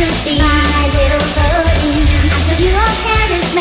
could be.